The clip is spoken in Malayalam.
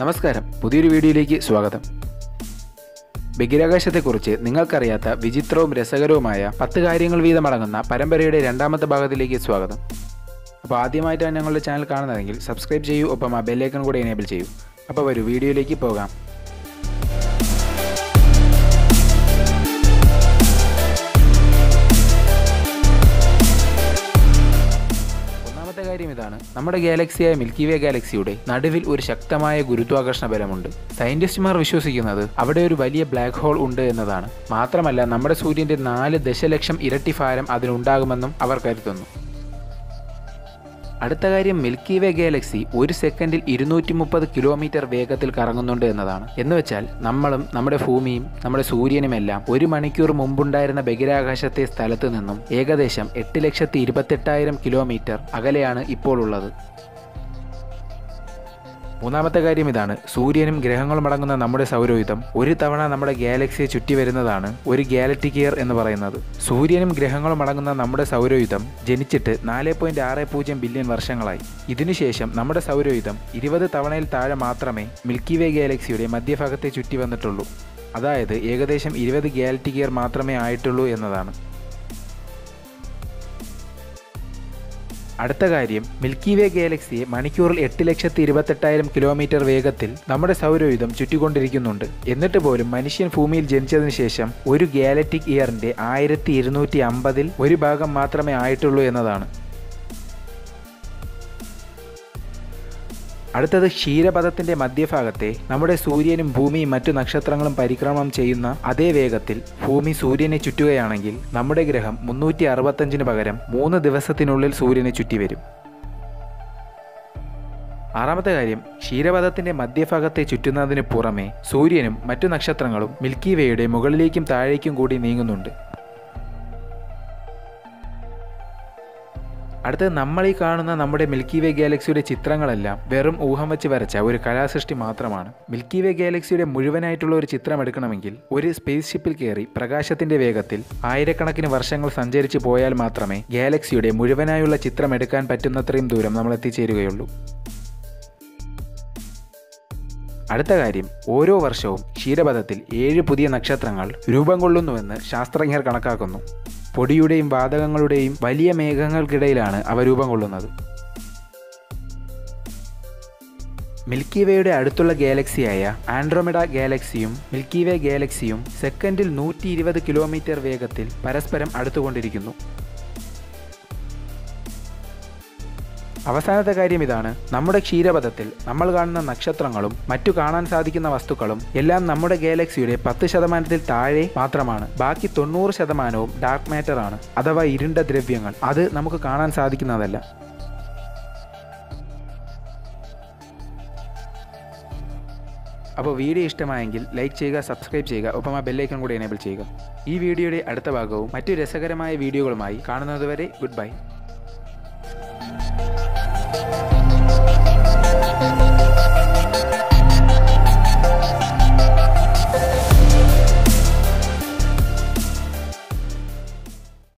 നമസ്കാരം. പുതിയൊരു വീഡിയോയിലേക്ക് സ്വാഗതം. ബഹിരാകാശത്തെക്കുറിച്ച് നിങ്ങൾക്കറിയാത്ത വിചിത്രവും രസകരവുമായ പത്ത് കാര്യങ്ങൾ വീതമടങ്ങുന്ന പരമ്പരയുടെ രണ്ടാമത്തെ ഭാഗത്തിലേക്ക് സ്വാഗതം. അപ്പോൾ ആദ്യമായിട്ടാണ് ഞങ്ങളുടെ ചാനൽ കാണുന്നതെങ്കിൽ സബ്സ്ക്രൈബ് ചെയ്യൂ ഒപ്പം ആ ബെല്ലൈക്കൺ കൂടെ എനേബിൾ ചെയ്യൂ. അപ്പോൾ വരൂ വീഡിയോയിലേക്ക് പോകാം. കാര്യം ഇതാണ്. നമ്മുടെ ഗാലക്സിയായ മിൽക്കി വേ ഗാലക്സിയുടെ നടുവിൽ ഒരു ശക്തമായ ഗുരുത്വാകർഷണ ബലമുണ്ട്. സയന്റിസ്റ്റുമാർ വിശ്വസിക്കുന്നത് അവിടെ ഒരു വലിയ ബ്ലാക്ക് ഹോൾ ഉണ്ട് എന്നതാണ്. മാത്രമല്ല നമ്മുടെ സൂര്യന്റെ നാല് ദശലക്ഷം ഇരട്ടി ഭാരം അതിനുണ്ടാകുമെന്നും അവർ കരുതുന്നു. അടുത്ത കാര്യം മിൽക്കി വേ ഗാലക്സി ഒരു സെക്കൻഡിൽ ഇരുന്നൂറ്റി മുപ്പത് കിലോമീറ്റർ വേഗത്തിൽ കറങ്ങുന്നുണ്ട് എന്നതാണ്. എന്ന് വെച്ചാൽ നമ്മളും നമ്മുടെ ഭൂമിയും നമ്മുടെ സൂര്യനുമെല്ലാം ഒരു മണിക്കൂർ മുമ്പുണ്ടായിരുന്ന ബഹിരാകാശത്തെ സ്ഥലത്ത് നിന്നും ഏകദേശം എട്ട് ലക്ഷത്തി ഇരുപത്തെട്ടായിരം കിലോമീറ്റർ അകലെയാണ് ഇപ്പോൾ ഉള്ളത്. മൂന്നാമത്തെ കാര്യം ഇതാണ്. സൂര്യനും ഗ്രഹങ്ങളും അടങ്ങുന്ന നമ്മുടെ സൗരയുദ്ധം ഒരു തവണ നമ്മുടെ ഗാലക്സിയെ ചുറ്റി വരുന്നതാണ് ഒരു ഗാലക്റ്റിക് ഇയർ എന്ന് പറയുന്നത്. സൂര്യനും ഗ്രഹങ്ങളും അടങ്ങുന്ന നമ്മുടെ സൗരയുദ്ധം ജനിച്ചിട്ട് നാല് പോയിന്റ് ആറ് പൂജ്യം ബില്യൺ വർഷങ്ങളായി. ഇതിനുശേഷം നമ്മുടെ സൗരയുദ്ധം ഇരുപത് തവണയിൽ താഴെ മാത്രമേ മിൽക്കി വേ ഗാലക്സിയുടെ മധ്യഭാഗത്തെ ചുറ്റി വന്നിട്ടുള്ളൂ. അതായത് ഏകദേശം ഇരുപത് ഗാലക്റ്റിക് ഇയർ മാത്രമേ ആയിട്ടുള്ളൂ എന്നതാണ്. അടുത്ത കാര്യം മിൽക്കി വേ ഗാലക്സിയെ മണിക്കൂറിൽ എട്ട് ലക്ഷത്തി ഇരുപത്തെട്ടായിരം കിലോമീറ്റർ വേഗത്തിൽ നമ്മുടെ സൗരയുധം ചുറ്റിക്കൊണ്ടിരിക്കുന്നുണ്ട്. എന്നിട്ട് പോലും മനുഷ്യൻ ഭൂമിയിൽ ജനിച്ചതിന് ശേഷം ഒരു ഗാലക്റ്റിക് ഇയറിന്റെ ആയിരത്തി ഇരുന്നൂറ്റി അമ്പതിൽ ഒരു ഭാഗം മാത്രമേ ആയിട്ടുള്ളൂ എന്നതാണ്. അടുത്തത് ക്ഷീരപഥത്തിന്റെ മധ്യഭാഗത്തെ നമ്മുടെ സൂര്യനും ഭൂമിയും മറ്റു നക്ഷത്രങ്ങളും പരിക്രമണം ചെയ്യുന്ന അതേ വേഗത്തിൽ ഭൂമി സൂര്യനെ ചുറ്റുകയാണെങ്കിൽ നമ്മുടെ ഗ്രഹം മുന്നൂറ്റി അറുപത്തഞ്ചിന് പകരം മൂന്ന് ദിവസത്തിനുള്ളിൽ സൂര്യനെ ചുറ്റി വരും ആറാമത്തെ കാര്യം ക്ഷീരപഥത്തിന്റെ മധ്യഭാഗത്തെ ചുറ്റുന്നതിന് പുറമെ സൂര്യനും മറ്റു നക്ഷത്രങ്ങളും മിൽക്കി വേയുടെ മുകളിലേക്കും താഴേക്കും കൂടി നീങ്ങുന്നുണ്ട്. അടുത്തത് നമ്മൾ ഈ കാണുന്ന നമ്മുടെ മിൽക്കി വേ ഗാലക്സിയുടെ ചിത്രങ്ങളെല്ലാം വെറും ഊഹം വെച്ച് വരച്ച ഒരു കലാസൃഷ്ടി മാത്രമാണ്. മിൽക്കി വേ ഗാലക്സിയുടെ മുഴുവനായിട്ടുള്ള ഒരു ചിത്രം എടുക്കണമെങ്കിൽ ഒരു സ്പേസ് ഷിപ്പിൽ കയറി പ്രകാശത്തിന്റെ വേഗത്തിൽ ആയിരക്കണക്കിന് വർഷങ്ങൾ സഞ്ചരിച്ചു പോയാൽ മാത്രമേ ഗാലക്സിയുടെ മുഴുവനായുള്ള ചിത്രം എടുക്കാൻ പറ്റുന്നത്രയും ദൂരം നമ്മൾ എത്തിച്ചേരുകയുള്ളൂ. അടുത്ത കാര്യം ഓരോ വർഷവും ക്ഷീരപഥത്തിൽ ഏഴ് പുതിയ നക്ഷത്രങ്ങൾ രൂപം കൊള്ളുന്നുവെന്ന് ശാസ്ത്രജ്ഞർ കണക്കാക്കുന്നു. പൊടിയുടെയും വാതകങ്ങളുടെയും വലിയ മേഘങ്ങൾക്കിടയിലാണ് അവ രൂപം കൊള്ളുന്നത്. മിൽക്കി വേയുടെ അടുത്തുള്ള ഗാലക്സിയായ ആൻഡ്രോമെഡ ഗാലക്സിയും മിൽക്കി വേ ഗാലക്സിയും സെക്കൻഡിൽ നൂറ്റി കിലോമീറ്റർ വേഗത്തിൽ പരസ്പരം അടുത്തുകൊണ്ടിരിക്കുന്നു. അവസാനത്തെ കാര്യം ഇതാണ്. നമ്മുടെ ക്ഷീരപഥത്തിൽ നമ്മൾ കാണുന്ന നക്ഷത്രങ്ങളും മറ്റു കാണാൻ സാധിക്കുന്ന വസ്തുക്കളും എല്ലാം നമ്മുടെ ഗാലക്സിയുടെ പത്ത് ശതമാനത്തിൽ താഴെ മാത്രമാണ്. ബാക്കി തൊണ്ണൂറ് ശതമാനവും ഡാർക്ക് മാറ്റർ ആണ്. അഥവാ ഇരുണ്ട ദ്രവ്യങ്ങൾ. അത് നമുക്ക് കാണാൻ സാധിക്കുന്നതല്ല. അപ്പോൾ വീഡിയോ ഇഷ്ടമായെങ്കിൽ ലൈക്ക് ചെയ്യുക സബ്സ്ക്രൈബ് ചെയ്യുക. ഒപ്പം ആ ബെല്ലൈക്കൺ കൂടി എനേബിൾ ചെയ്യുക. ഈ വീഡിയോയുടെ അടുത്ത ഭാഗവും മറ്റു രസകരമായ വീഡിയോകളുമായി കാണുന്നതുവരെ ഗുഡ് ബൈ